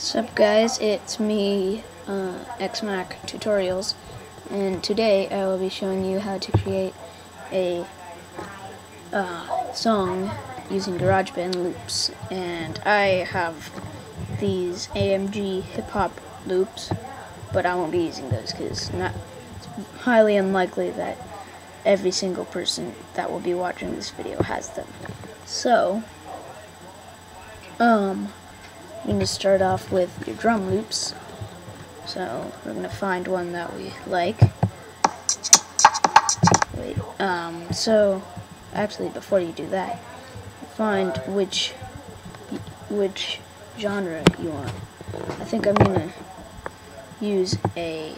What's up guys, it's me, uh, XMac Tutorials, and today I will be showing you how to create a uh, song using GarageBand loops. And I have these AMG hip-hop loops, but I won't be using those because not it's highly unlikely that every single person that will be watching this video has them. So, um, you need to start off with your drum loops. So we're gonna find one that we like. Wait, um, so actually before you do that, find which which genre you want. I think I'm gonna use a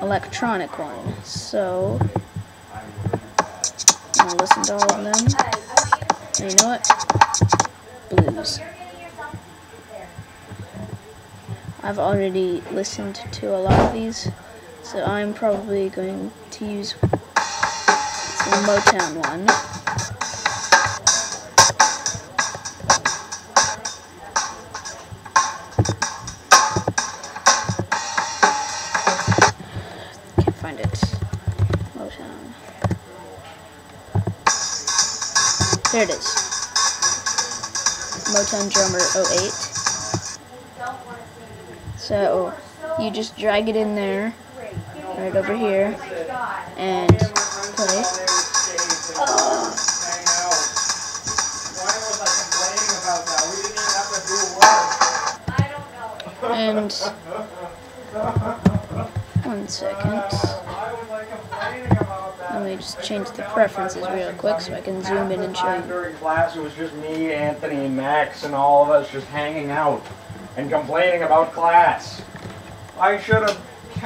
electronic one. So I'm gonna listen to all of them. And you know what? Blues. I've already listened to a lot of these, so I'm probably going to use the Motown one. Can't find it. Motown. There it is. Motown Drummer 08. So you just drag it in there, right over here, and play. And one second. Let me just change the preferences real quick so I can zoom in and show you. During class, it was just me, Anthony, Max, and all of us just hanging out and complaining about class. I should have.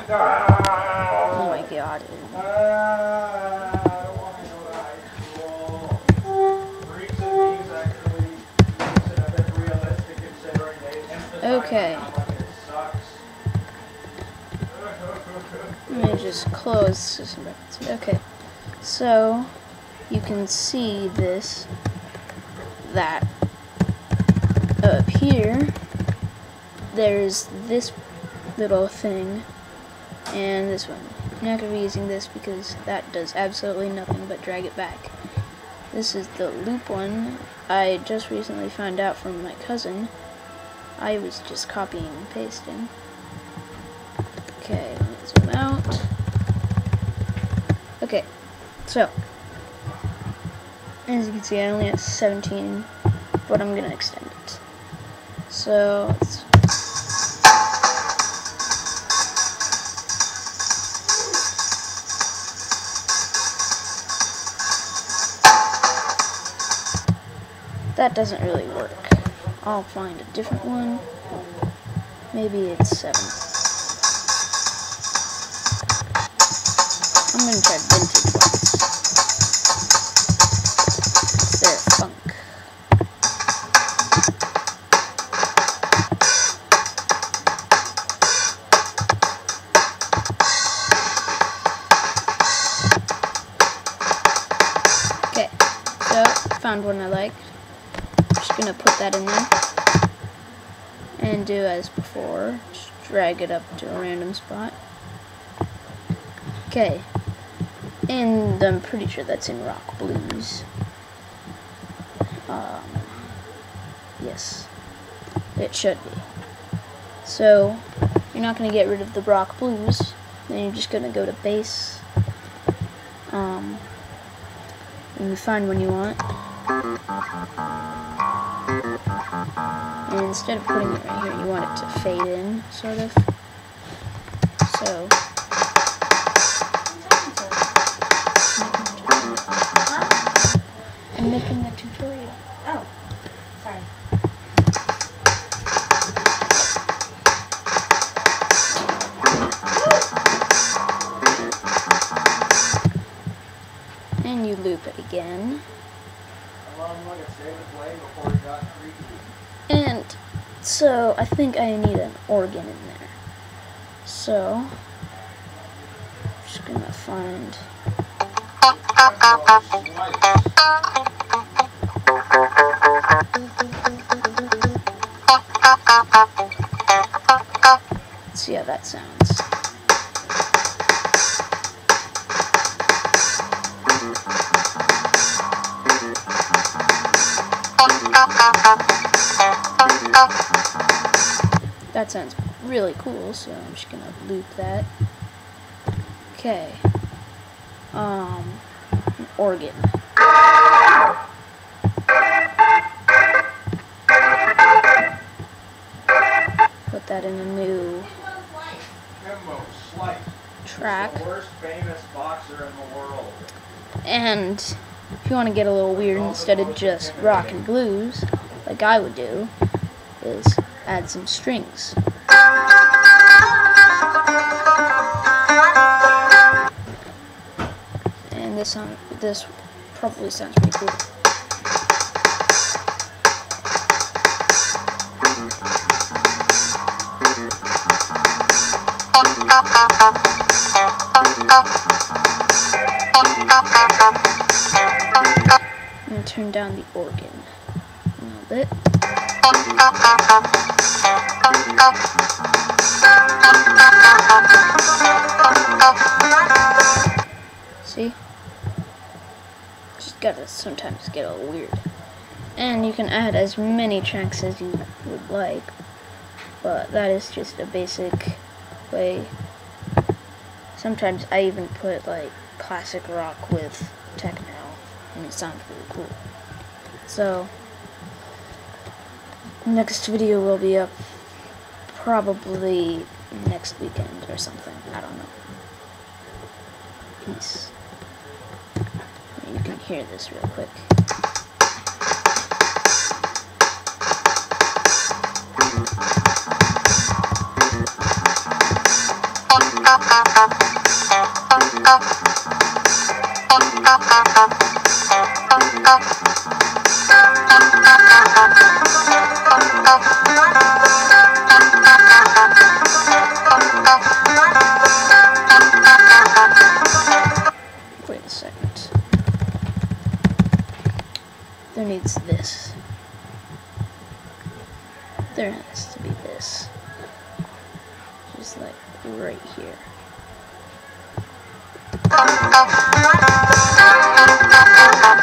Oh my god. Okay. Let me just close. Okay. So, you can see this, that up here there's this little thing and this one. I'm not going to be using this because that does absolutely nothing but drag it back. This is the loop one. I just recently found out from my cousin. I was just copying and pasting. Okay, let me zoom out. Okay, so, as you can see I only have 17, but I'm going to extend it. So, let's That doesn't really work. I'll find a different one. Maybe it's 7. I'm gonna try vintage ones. They're funk. Okay, so found one I like gonna put that in there. And do as before. Just drag it up to a random spot. Okay. And I'm pretty sure that's in rock blues. Um, yes. It should be. So you're not gonna get rid of the rock blues. Then you're just gonna go to bass. Um, and find one you want and instead of putting it right here, you want it to fade in, sort of. So. I'm making the tutorial. Oh, sorry. And you loop it again. And so I think I need an organ in there. So I'm just gonna find. Let's see how that sounds. That sounds really cool, so I'm just gonna loop that. Okay. Um, an organ. Put that in a new track. The worst famous boxer in the world. And if you want to get a little weird, instead of just rock and blues, like I would do, is add some strings. And this song, this probably sounds pretty cool. Gonna turn down the organ a little bit. See? Just gotta sometimes get a little weird. And you can add as many tracks as you would like, but that is just a basic way. Sometimes I even put like classic rock with techno, and it sounds really cool. So, next video will be up probably next weekend or something. I don't know. Peace. You can hear this real quick. Wait a second. There needs this. There has to be this. Just like right here. Let